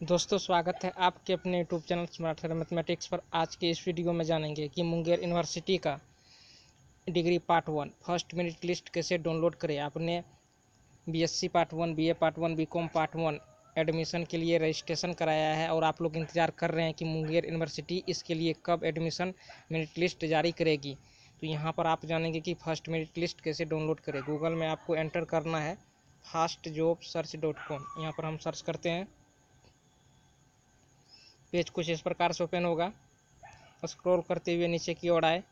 दोस्तों, स्वागत है आपके अपने यूट्यूब चैनल स्मार्ट मैथमेटिक्स पर। आज के इस वीडियो में जानेंगे कि मुंगेर यूनिवर्सिटी का degree part one, first merit list कैसे डाउनलोड करें। आपने BSc part one BA part one BCom part one admission के लिए रजिस्ट्रेशन कराया है और आप लोग इंतज़ार कर रहे हैं कि मुंगेर यूनिवर्सिटी इसके लिए कब एडमिशन मेरिट लिस्ट जारी करेगी। तो यहाँ पर आप जानेंगे कि फ़र्स्ट मेरिट लिस्ट कैसे डाउनलोड करें। गूगल में आपको एंटर करना है fast job search dot com यहाँ पर हम सर्च करते हैं। पेज कुछ इस प्रकार से ओपन होगा। स्क्रॉल करते हुए नीचे की ओर आए।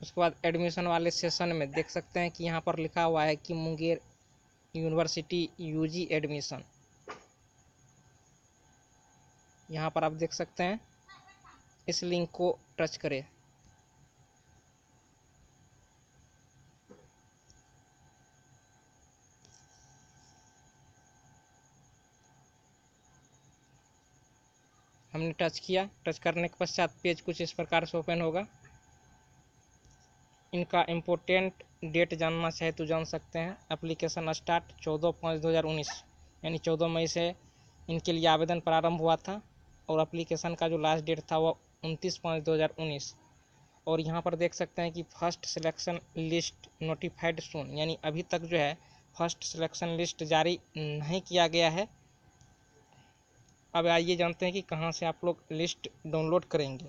उसके बाद एडमिशन वाले सेशन में देख सकते हैं कि यहाँ पर लिखा हुआ है कि मुंगेर यूनिवर्सिटी यूजी एडमिशन यहाँ पर आप देख सकते हैं। इस लिंक को टच करें। हमने टच किया। टच करने के पश्चात पेज कुछ इस प्रकार से ओपन होगा। इनका इम्पोर्टेंट डेट जानना चाहे तो जान सकते हैं। एप्लीकेशन स्टार्ट चौदह पाँच दो हज़ार उन्नीस। यानी चौदह मई से इनके लिए आवेदन प्रारंभ हुआ था और एप्लीकेशन का जो लास्ट डेट था वो उनतीस पाँच दो हज़ार उन्नीस। और यहाँ पर देख सकते हैं कि first selection list notified soon यानी अभी तक जो है फ़र्स्ट सिलेक्शन लिस्ट जारी नहीं किया गया है। अब आइए जानते हैं कि कहाँ से आप लोग लिस्ट डाउनलोड करेंगे।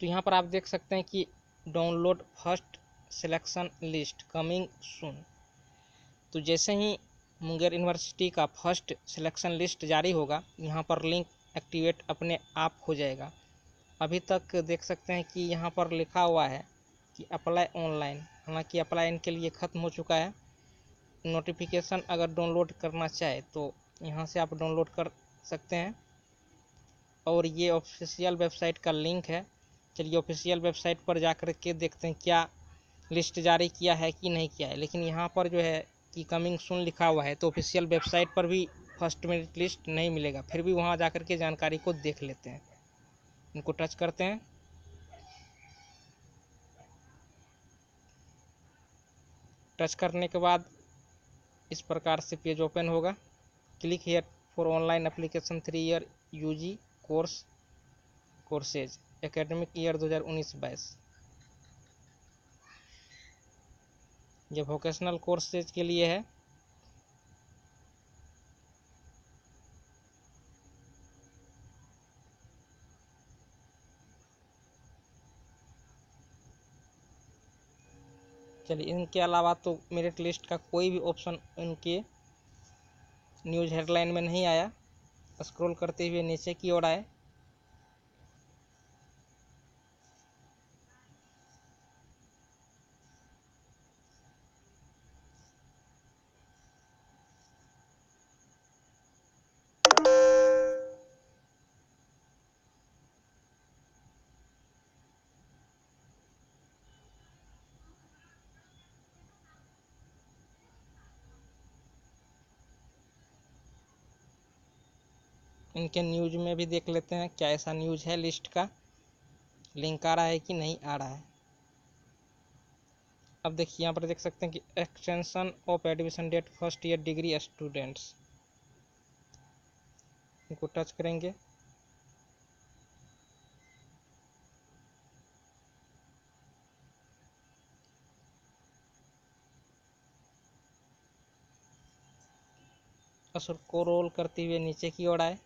तो यहाँ पर आप देख सकते हैं कि download first selection list coming soon. तो जैसे ही मुंगेर यूनिवर्सिटी का फ़र्स्ट सिलेक्शन लिस्ट जारी होगा, यहाँ पर लिंक एक्टिवेट अपने आप हो जाएगा। अभी तक देख सकते हैं कि यहाँ पर लिखा हुआ है कि अप्लाई ऑनलाइन। हालाँकि अप्लाई इनके लिए ख़त्म हो चुका है। नोटिफिकेशन अगर डाउनलोड करना चाहे तो यहाँ से आप डाउनलोड कर सकते हैं। और ये ऑफिशियल वेबसाइट का लिंक है। चलिए ऑफिशियल वेबसाइट पर जा कर के देखते हैं क्या लिस्ट जारी किया है कि नहीं किया है। लेकिन यहाँ पर जो है कि कमिंग सुन लिखा हुआ है तो ऑफिशियल वेबसाइट पर भी फ़र्स्ट मेरिट लिस्ट नहीं मिलेगा। फिर भी वहाँ जा कर के जानकारी को देख लेते हैं। इनको टच करते हैं। टच करने के बाद इस प्रकार से पेज ओपन होगा। Click here for online application three year UG course courses academic year 2019-22 ये वोकेशनल कोर्सेज के लिए है। चलिए इनके अलावा तो मेरिट लिस्ट का कोई भी ऑप्शन इनके न्यूज़ हेडलाइन में नहीं आया। स्क्रॉल करते हुए नीचे की ओर आए। इनके न्यूज़ में भी देख लेते हैं, क्या ऐसा न्यूज़ है लिस्ट का। लिंक आ रहा है कि नहीं आ रहा है। अब देखिए, यहाँ पर देख सकते हैं कि extension of admission date first year degree students इनको टच करेंगे। असुर को रोल करते हुए नीचे की ओर आए।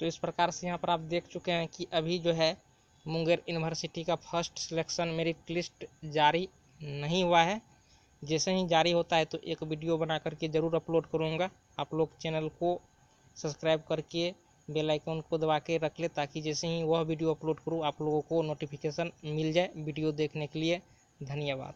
तो इस प्रकार से यहाँ पर आप देख चुके हैं कि अभी जो है मुंगेर यूनिवर्सिटी का फ़र्स्ट सिलेक्शन मेरिट लिस्ट जारी नहीं हुआ है। जैसे ही जारी होता है तो एक वीडियो बना करके ज़रूर अपलोड करूँगा। आप लोग चैनल को सब्सक्राइब करके बेल आइकन को दबा के रख ले ताकि जैसे ही वह वीडियो अपलोड करूँ, आप लोगों को नोटिफिकेशन मिल जाए वीडियो देखने के लिए। धन्यवाद।